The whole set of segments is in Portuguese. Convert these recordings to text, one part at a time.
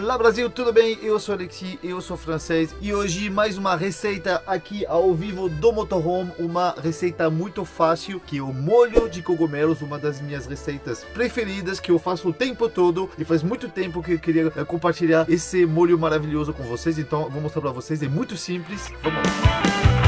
Olá Brasil, tudo bem? Eu sou Alexi, eu sou francês e hoje mais uma receita aqui ao vivo do Motorhome, uma receita muito fácil que é o molho de cogumelos, uma das minhas receitas preferidas que eu faço o tempo todo e faz muito tempo que eu queria eh, compartilhar esse molho maravilhoso com vocês, então vou mostrar para vocês, é muito simples, vamos lá.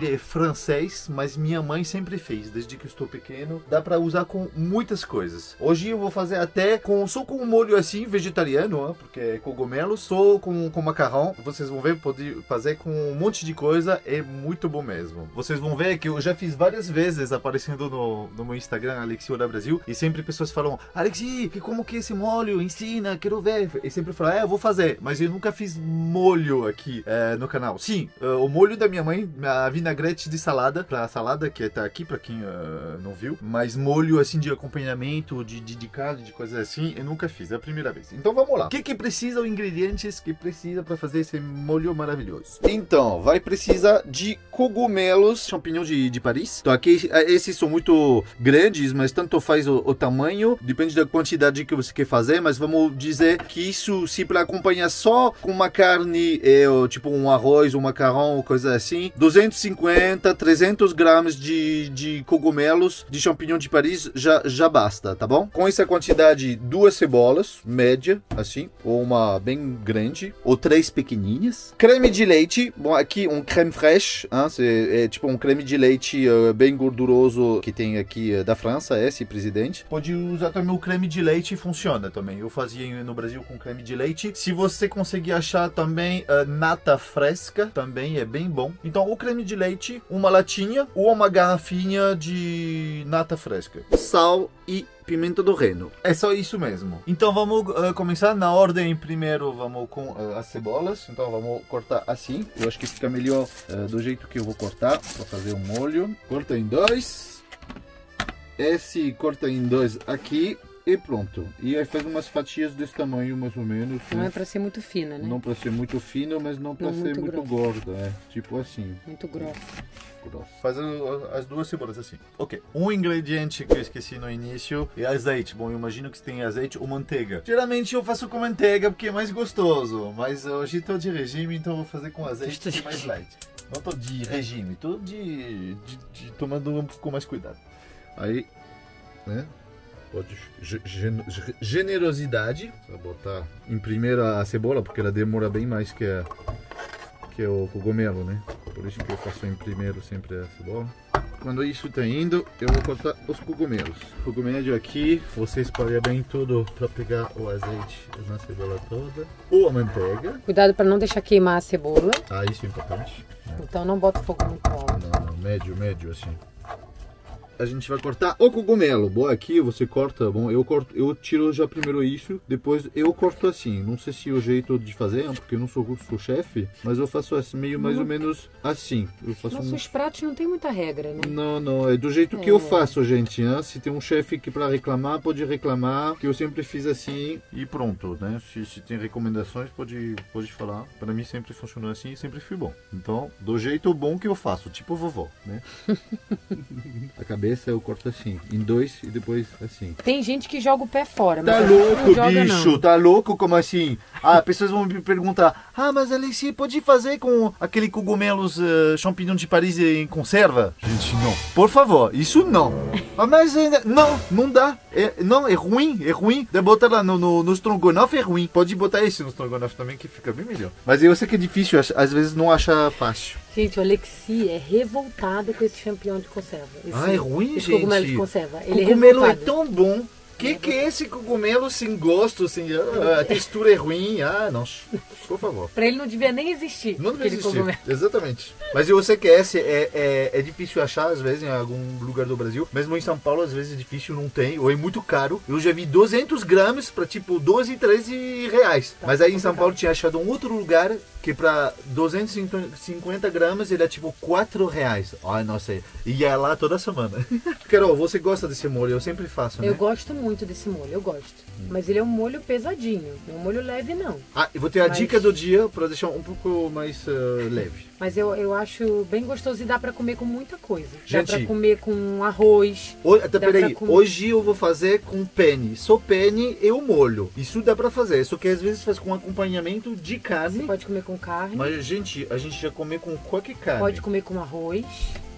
É francês, mas minha mãe sempre fez, desde que estou pequeno. Dá para usar com muitas coisas. Hoje eu vou fazer até com só com um molho assim vegetariano, porque é cogumelo, só com, com macarrão. Vocês vão ver, pode fazer com um monte de coisa, é muito bom mesmo. Vocês vão ver que eu já fiz várias vezes aparecendo no, no meu Instagram, Alexi Olá Brasil, e sempre pessoas falam: Alexi, como que esse molho? Ensina, quero ver. E sempre falam: É, eu vou fazer, mas eu nunca fiz molho aqui é, no canal. Sim, uh, o molho da minha mãe, a vinagrete de salada, pra salada que tá aqui, pra quem uh, não viu, mas molho assim de acompanhamento, de, de, de carne, de coisas assim, eu nunca fiz, é a primeira vez. Então vamos lá. O que que precisa, os ingredientes que precisa para fazer esse molho maravilhoso? Então, vai precisar de cogumelos, champignons de, de Paris. Então aqui, esses são muito grandes, mas tanto faz o, o tamanho, depende da quantidade que você quer fazer, mas vamos dizer que isso se para acompanhar só com uma carne, é, tipo um arroz, um macarrão, coisa assim, 250, 300 gramas de, de cogumelos de champignon de Paris já, já basta, tá bom? Com essa quantidade, duas cebolas, média, assim, ou uma bem grande, ou três pequenininhas. Creme de leite, bom, aqui um creme fraiche, hein, é, é, tipo um creme de leite uh, bem gorduroso que tem aqui uh, da França, esse presidente. Pode usar também o creme de leite, funciona também. Eu fazia no Brasil com creme de leite. Se você conseguir achar também uh, nata fresca, também é bem bom. Então, o creme de leite, uma latinha ou uma garrafinha de nata fresca. Sal e pimenta do reino. É só isso mesmo. Então vamos uh, começar na ordem. Primeiro vamos com uh, as cebolas. Então vamos cortar assim. Eu acho que fica melhor uh, do jeito que eu vou cortar para fazer um molho. Corta em dois. Esse corta em dois aqui e pronto. E aí faz umas fatias desse tamanho, mais ou menos. Não né? é para ser muito fina, né? Não para ser muito fina, mas não para ser muito, muito gorda, é. Tipo assim. Muito grossa. Grossa. Faz as duas cebolas assim. Ok. Um ingrediente que eu esqueci no início é azeite. Bom, eu imagino que tem azeite ou manteiga. Geralmente eu faço com manteiga porque é mais gostoso, mas hoje estou de regime, então vou fazer com azeite que é mais light. Não estou de regime, estou de, de, de tomando um pouco mais cuidado. Aí, né? Generosidade. Vou botar em primeira a cebola, porque ela demora bem mais que, a, que o cogumelo, né? Por isso que eu faço em primeiro sempre a cebola. Quando isso está indo, eu vou cortar os cogumelos. Cogumelo aqui, você espalha bem tudo para pegar o azeite na cebola toda. Ou a manteiga. Cuidado para não deixar queimar a cebola. Ah, isso é importante. Então não bota fogo muito alto. Não, não, médio, médio assim a gente vai cortar o cogumelo. Bom, aqui você corta, bom, eu corto, eu tiro já primeiro isso, depois eu corto assim. Não sei se é o jeito de fazer, porque eu não sou, sou chefe, mas eu faço assim, meio mais ou menos assim. Eu faço Nossos pratos não tem muita regra, né? Não, não, é do jeito é. que eu faço, gente. Né? Se tem um chefe que para reclamar, pode reclamar, que eu sempre fiz assim e pronto, né? Se, se tem recomendações, pode, pode falar. Para mim sempre funcionou assim e sempre fui bom. Então, do jeito bom que eu faço, tipo vovó, né? a cabeça eu corto assim, em dois e depois assim. Tem gente que joga o pé fora. Tá louco, joga, bicho, não. tá louco? Como assim? Ah, pessoas vão me perguntar, ah, mas Alice, pode fazer com aquele cogumelos uh, champignon de Paris em conserva? Gente, não. Por favor, isso não. Ah, mas ainda, não, não dá. É, não, é ruim, é ruim. De botar lá no, no, no é ruim. Pode botar esse no estrogonofe também que fica bem melhor. Mas eu sei que é difícil, às vezes não acha fácil. Gente, o Alexi é revoltado com esse champignon de conserva. Esse, ah, é ruim, esse gente. cogumelo de conserva. Ele o cogumelo é, é tão bom. Que que é esse cogumelo sem gosto, sem ah, a textura é ruim? Ah, não. Por favor. Pra ele não devia nem existir. Não devia existir. Cogumelo. Exatamente. Mas eu sei que esse é, é, é, difícil achar, às vezes, em algum lugar do Brasil. Mesmo em São Paulo, às vezes é difícil, não tem, ou é muito caro. Eu já vi 200 gramas para tipo 12, 13 reais. Tá, Mas aí em São Paulo tinha achado um outro lugar que para 250 gramas ele é tipo 4 reais. Ai, nossa, e é lá toda semana. Carol, você gosta desse molho? Eu sempre faço, né? Eu gosto muito desse molho, eu gosto. Mas ele é um molho pesadinho, não é um molho leve não. Ah, e vou ter a Mas- dica do dia para deixar um pouco mais eh, leve. Mas eu, eu acho bem gostoso e dá pra comer com muita coisa. Gente. Dá pra comer com arroz. Ho- até, peraí, comer. hoje eu vou fazer com penne. Só penne e o molho. Isso dá pra fazer, só que às vezes faz com acompanhamento de Você carne. pode comer com carne, Mas, gente, a gente já comer com qualquer carne. pode comer com arroz.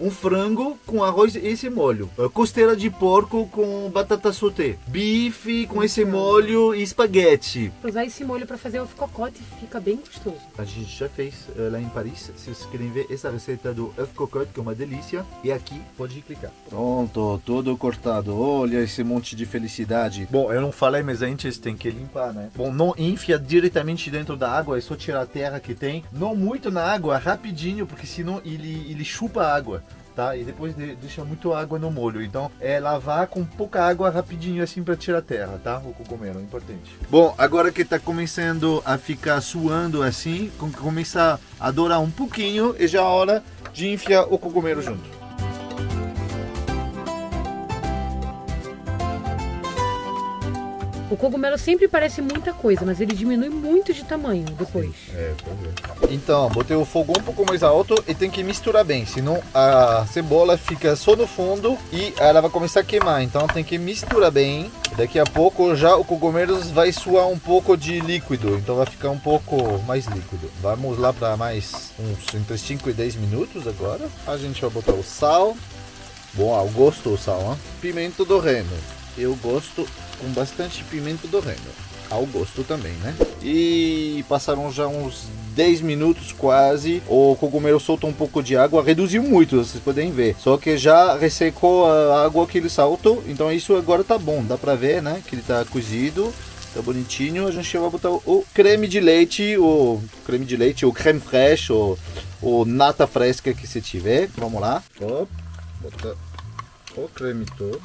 Um frango com arroz e esse molho. Uh, Costeira de porco com batata sauté. Bife com esse molho e espaguete. Usar esse molho pra fazer o cocote fica bem gostoso. A gente já fez uh, lá em Paris. Se vocês querem ver essa receita do œuf cocotte, que é uma delícia. E aqui pode clicar. Pronto, todo cortado. Olha esse monte de felicidade. Bom, eu não falei, mas antes tem que limpar, né? Bom, não enfia diretamente dentro da água, é só tirar a terra que tem. Não muito na água, rapidinho, porque senão ele, ele chupa a água. Tá? E depois de- deixa muito água no molho. Então é lavar com pouca água rapidinho assim para tirar a terra, tá? O cogumelo, é importante. Bom, agora que tá começando a ficar suando assim, com- começa a dourar um pouquinho, e já é hora de enfiar o cogumelo junto. O cogumelo sempre parece muita coisa, mas ele diminui muito de tamanho depois. Então, botei o fogo um pouco mais alto e tem que misturar bem, senão a cebola fica só no fundo e ela vai começar a queimar. Então tem que misturar bem. Daqui a pouco já o cogumelo vai suar um pouco de líquido, então vai ficar um pouco mais líquido. Vamos lá para mais uns entre 5 e 10 minutos agora. A gente vai botar o sal. Bom, ao gosto o sal, hein? Pimenta do reino. Eu gosto com bastante pimenta do reino. Ao gosto também, né? E passaram já uns 10 minutos quase. O cogumelo soltou um pouco de água, reduziu muito, vocês podem ver. Só que já ressecou a água que ele saltou, então isso agora tá bom. Dá pra ver, né? Que ele tá cozido. Tá bonitinho. A gente vai botar o creme de leite, o creme de leite, o creme fraiche, o, o nata fresca que você tiver. Vamos lá. Ó, botar o creme todo.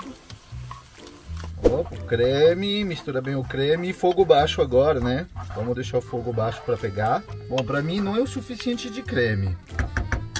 Ó, o creme, mistura bem o creme e fogo baixo agora, né? Vamos deixar o fogo baixo para pegar. Bom, para mim não é o suficiente de creme.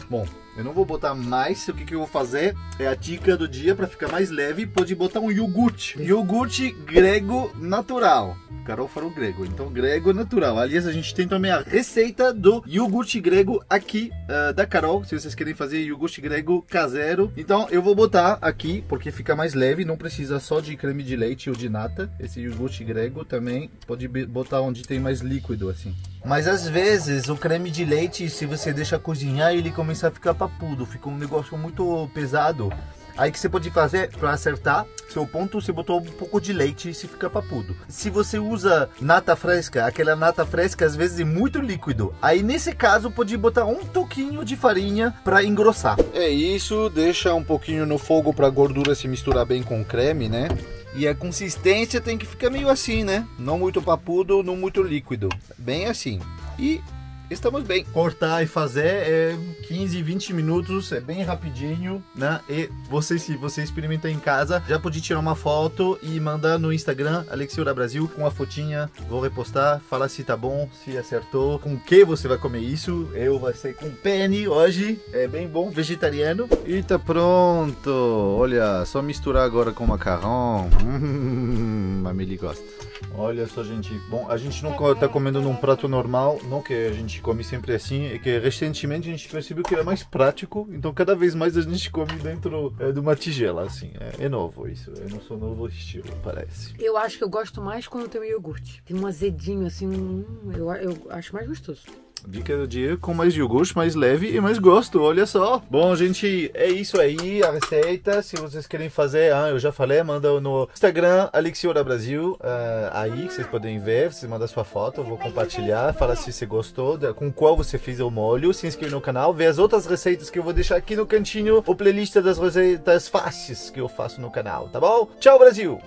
Bom, eu não vou botar mais. O que, que eu vou fazer é a dica do dia para ficar mais leve. Pode botar um iogurte. Iogurte grego natural. Carol falou grego, então grego natural. Aliás, a gente tem também a receita do iogurte grego aqui ah, da Carol. Se vocês querem fazer iogurte grego caseiro, então eu vou botar aqui porque fica mais leve. Não precisa só de creme de leite ou de nata. Esse iogurte grego também pode botar onde tem mais líquido assim. Mas às vezes o creme de leite, se você deixa cozinhar, ele começa a ficar papudo, fica um negócio muito pesado. Aí que você pode fazer para acertar seu ponto, você botou um pouco de leite e se fica papudo. Se você usa nata fresca, aquela nata fresca às vezes é muito líquido. Aí nesse caso pode botar um toquinho de farinha para engrossar. É isso, deixa um pouquinho no fogo para a gordura se misturar bem com o creme, né? E a consistência tem que ficar meio assim, né? Não muito papudo, não muito líquido. Bem assim. E estamos bem. Cortar e fazer é 15, 20 minutos, é bem rapidinho, né? E você, se você experimentar em casa, já pode tirar uma foto e mandar no Instagram, Alexiura Brasil, com a fotinha. Vou repostar, fala se tá bom, se acertou, com que você vai comer isso. Eu vai ser com penne hoje, é bem bom, vegetariano. E tá pronto. Olha, só misturar agora com macarrão. Hum, a Meli gosta. Olha só, gente. Bom, a gente não tá comendo num prato normal, não que a gente come sempre assim, é que recentemente a gente percebeu que era mais prático, então cada vez mais a gente come dentro é, de uma tigela, assim. É, é novo isso, é nosso novo estilo, parece. Eu acho que eu gosto mais quando tem um iogurte. Tem um azedinho assim, hum, eu, eu acho mais gostoso. Dica do dia com mais iogurte, mais leve e mais gosto, olha só. Bom, gente, é isso aí, a receita. Se vocês querem fazer, ah, eu já falei, manda no Instagram, Alexiora Brasil. ah, aí vocês podem ver, você manda sua foto, eu vou compartilhar. Fala se você gostou, com qual você fez o molho. Se inscreve no canal, vê as outras receitas que eu vou deixar aqui no cantinho, o playlist das receitas fáceis que eu faço no canal, tá bom? Tchau, Brasil!